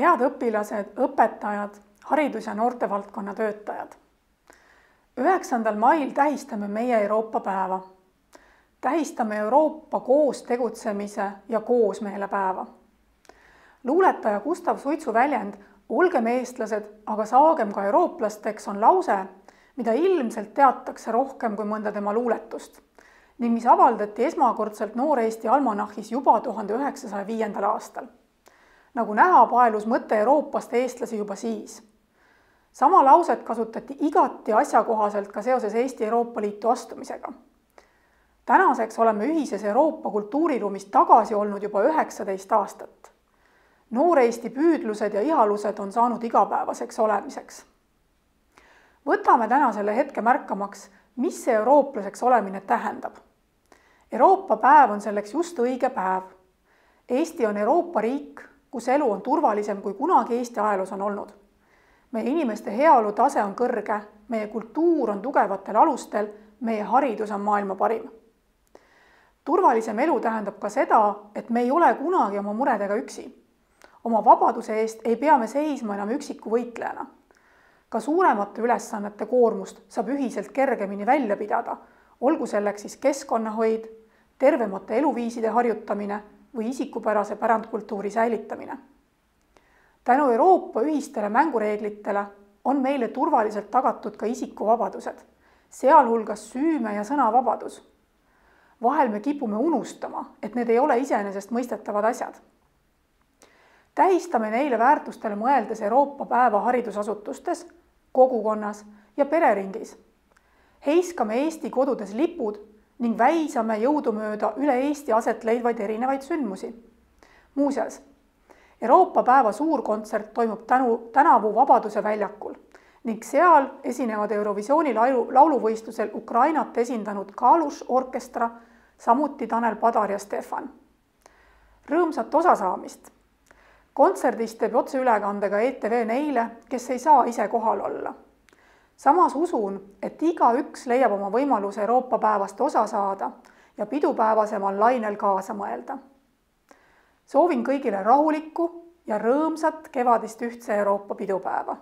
head õpilased, õpetajad, haridus- ja noortevaldkonna töötajad. üheksandal mail tähistame meie Euroopa päeva. tähistame Euroopa koos tegutsemise ja koosmeele päeva. luuletaja Gustav Suitsu väljend Olgem eestlased, aga saagem ka eurooplasteks on lause, mida ilmselt teatakse rohkem kui mõnda tema luuletust ning mis avaldati esmakordselt Noor Eesti almanahhis juba tuhande üheksasaja viiendal aastal nagu näha, paelus mõte Euroopast eestlasi juba siis. sama lauset kasutati igati asjakohaselt ka seoses Eesti Euroopa Liitu astumisega. tänaseks oleme ühises Euroopa kultuuriruumis tagasi olnud juba üheksateist aastat. Noor-Eesti püüdlused ja ihalused on saanud igapäevaseks olemiseks. võtame täna selle hetke märkamaks, mis see eurooplaseks olemine tähendab. Euroopa päev on selleks just õige päev. Eesti on Euroopa riik kus elu on turvalisem kui kunagi Eesti ajaloos on olnud. meie inimeste heaolu tase on kõrge, meie kultuur on tugevatel alustel, meie haridus on maailma parim. turvalisem elu tähendab ka seda, et me ei ole kunagi oma muredega üksi. oma vabaduse eest ei pea me seisma enam üksiku võitlejana. ka suuremate ülesannete koormust saab ühiselt kergemini välja pidada, olgu selleks siis keskkonnahoid, tervemate eluviiside harjutamine või isikupärase pärandkultuuri säilitamine. tänu Euroopa ühistele mängureeglitele on meile turvaliselt tagatud ka isikuvabadused, sealhulgas süüme- ja sõnavabadus. vahel me kipume unustama, et need ei ole iseenesestmõistetavad asjad. tähistame neile väärtustele mõeldes Euroopa päeva haridusasutustes, kogukonnas ja pereringis. heiskame Eesti kodudes lipud ning väisame jõudumööda üle Eesti aset leidvaid erinevaid sündmusi. muuseas, Euroopa päeva suurkontsert toimub tänu, tänavu Vabaduse väljakul ning seal esinevad Eurovisiooni laulu, lauluvõistlusel Ukrainat esindanud Kaluš orkestra, samuti Tanel Padar ja Stefan. Rõõmsat osasaamist! kontserdist teeb otseülekande ka ETV neile, kes ei saa ise kohal olla samas usun, et igaüks leiab oma võimaluse Euroopa päevast osa saada ja pidupäevasemal lainel kaasa mõelda. soovin kõigile rahulikku ja rõõmsat kevadist ühtse Euroopa pidupäeva